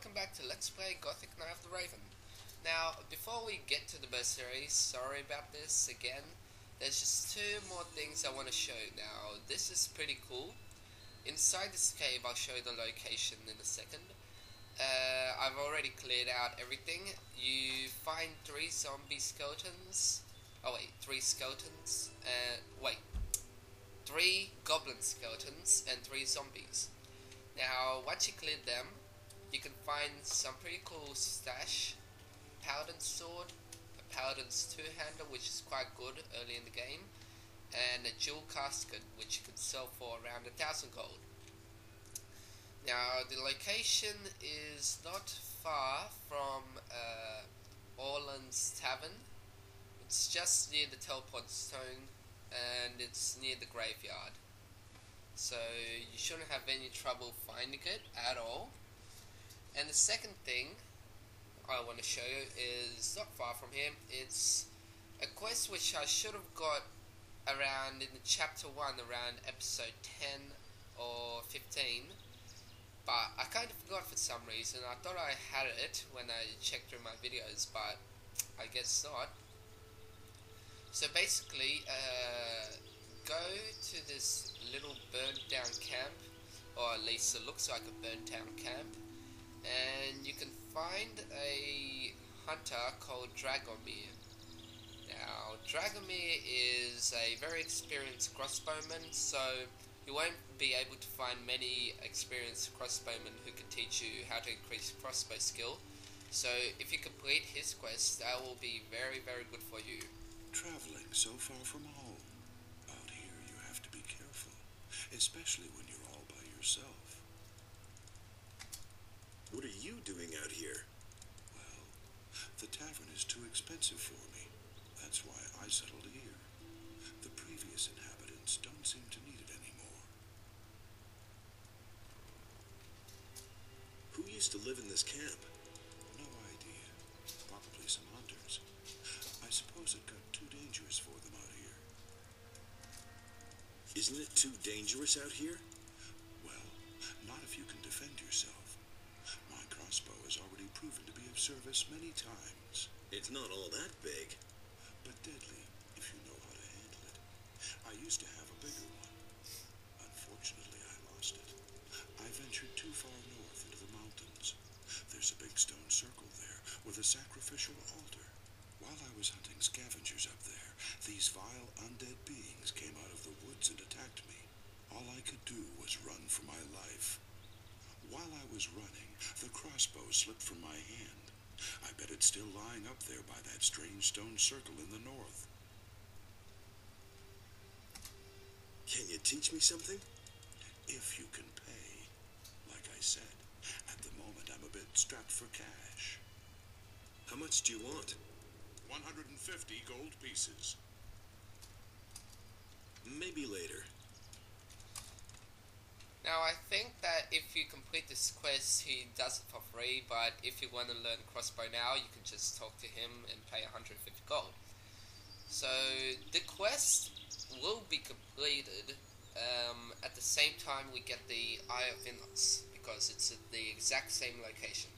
welcome back to Let's Play Gothic Night of the Raven. Now, before we get to the mercenaries, sorry about this again, there's just two more things I want to show. Now, this is pretty cool. Inside this cave, I'll show you the location in a second. Uh, I've already cleared out everything. You find three zombie skeletons. Oh wait, three skeletons. Uh, wait, three goblin skeletons and three zombies. Now, once you cleared them, you can find some pretty cool stash. Paladin sword, a Paladin's two-hander, which is quite good early in the game, and a jewel casket, which you can sell for around a thousand gold. Now, the location is not far from uh, Orlan's Tavern. It's just near the teleport stone, and it's near the graveyard. So you shouldn't have any trouble finding it at all. And the second thing I want to show you is not far from here. It's a quest which I should have got around in the chapter 1, around episode 10 or 15. But I kind of forgot for some reason. I thought I had it when I checked through my videos, but I guess not. So basically, uh, go to this little burnt down camp, or at least it looks like a burnt down camp, and you can find a hunter called Dragomir. Now, Dragomir is a very experienced crossbowman, so you won't be able to find many experienced crossbowmen who can teach you how to increase crossbow skill. So, if you complete his quest, that will be very, very good for you. Traveling so far from home. Out here, you have to be careful, especially when you're all by yourself. What are you doing out here? Well, the tavern is too expensive for me. That's why I settled here. The previous inhabitants don't seem to need it anymore. Who used to live in this camp? No idea. Probably some hunters. I suppose it got too dangerous for them out here. Isn't it too dangerous out here? To be of service many times, It's not all that big. but deadly if you know how to handle it. I used to have a bigger one. Unfortunately, I lost it. I ventured too far north into the mountains. There's a big stone circle there with a sacrificial altar. While I was hunting scavengers up there, these vile undead beings came out of the woods and attacked me. All I could do was run for my life. While I was running, the crossbow slipped from my hand. I bet it's still lying up there by that strange stone circle in the north. Can you teach me something? If you can pay. Like I said, at the moment I'm a bit strapped for cash. How much do you want? 150 gold pieces. Maybe later. Now, I think that if you complete this quest, he does it for free, but if you want to learn crossbow now, you can just talk to him and pay 150 gold. So, the quest will be completed um, at the same time we get the Eye of Innos, because it's at the exact same location.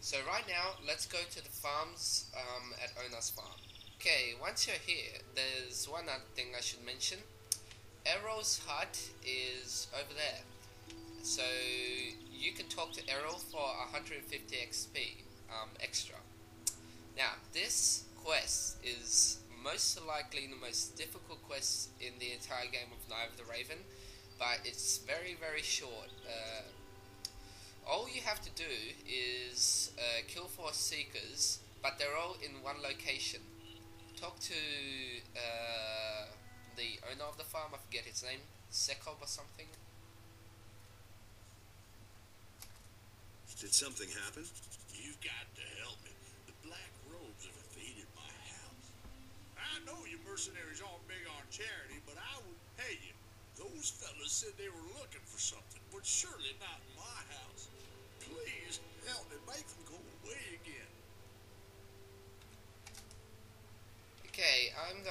So, right now, let's go to the farms um, at Onar's farm. Okay, once you're here, there's one other thing I should mention. Erol's hut is over there. So you can talk to Errol for 150 XP um, extra. Now, this quest is most likely the most difficult quest in the entire game of Night of the Raven, but it's very, very short. Uh, all you have to do is uh, kill four seekers, but they're all in one location. Talk to uh, the owner of the farm, I forget his name, Sekob or something. Did something happen? You've got to help me. The Black Robes have invaded my house. I know you mercenaries aren't big on charity, but I will pay you. Those fellas said they were looking for something, but surely not in my house.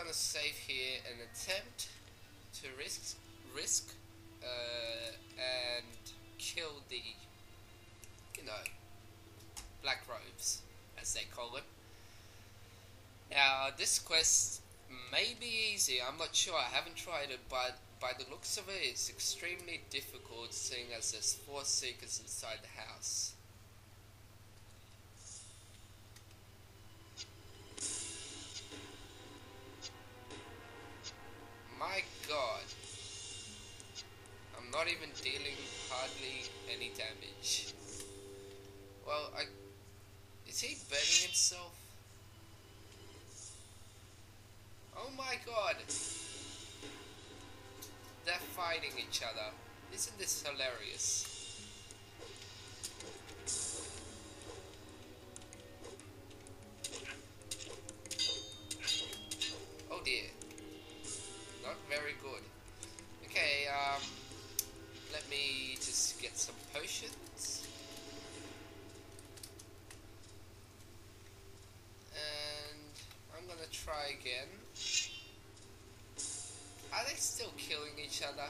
Gonna save here an attempt to risk risk uh, and kill the you know black robes, as they call it. Now, this quest may be easy, I'm not sure, I haven't tried it, but by the looks of it, it's extremely difficult seeing as there's four seekers inside the house. God. I'm not even dealing hardly any damage. Well, I... Is he burning himself? Oh my god! They're fighting each other. Isn't this hilarious? Oh dear. Very good. Okay, um... Let me just get some potions. And I'm gonna try again. Are they still killing each other?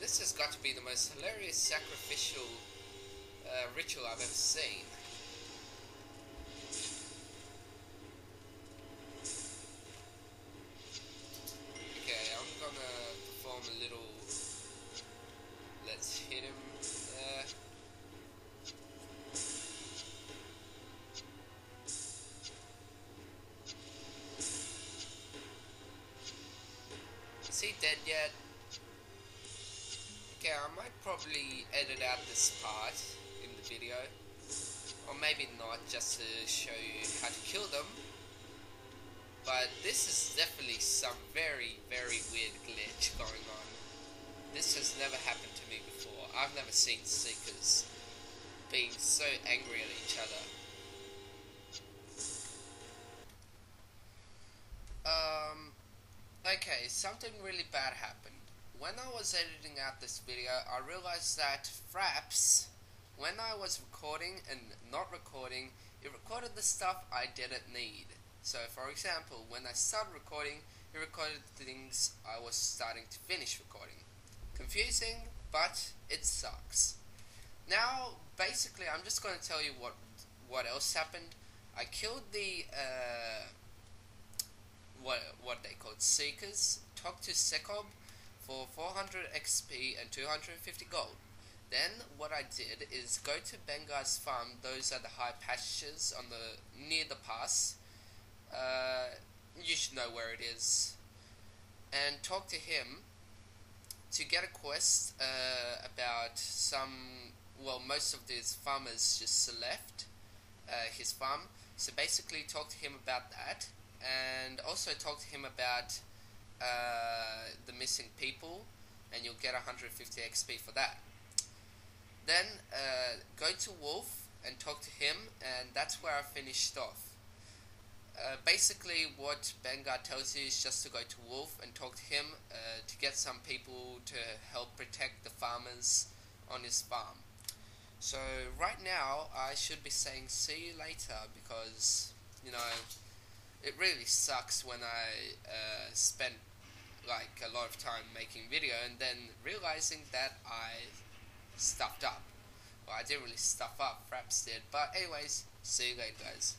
This has got to be the most hilarious sacrificial uh, ritual I've ever seen. Okay, I'm gonna perform a little. Let's hit him there. Is he dead yet? Okay, I might probably edit out this part video. Or maybe not, just to show you how to kill them. But this is definitely some very, very weird glitch going on. This has never happened to me before. I've never seen Seekers being so angry at each other. Um, okay, something really bad happened. When I was editing out this video, I realized that Fraps, when I was recording and not recording, it recorded the stuff I didn't need. So, for example, when I started recording, it recorded things I was starting to finish recording. Confusing, but it sucks. Now, basically, I'm just going to tell you what what else happened. I killed the uh, what what they called seekers. Talked to Sekob for 400 XP and 250 gold. Then what I did is go to Bengar's farm. Those are the high pastures on the near the pass. Uh, you should know where it is. And talk to him to get a quest uh, about some. Well, most of these farmers just left uh, his farm. So basically, talk to him about that, and also talk to him about uh, the missing people, and you'll get 150 XP for that. Then uh, go to Wolf and talk to him, and that's where I finished off. Uh, basically, what Bengar tells you is just to go to Wolf and talk to him uh, to get some people to help protect the farmers on his farm. So right now, I should be saying see you later because you know it really sucks when I uh, spent like a lot of time making video and then realizing that I stuffed up. Well, I didn't really stuff up, Fraps did. But anyways, see you later, guys.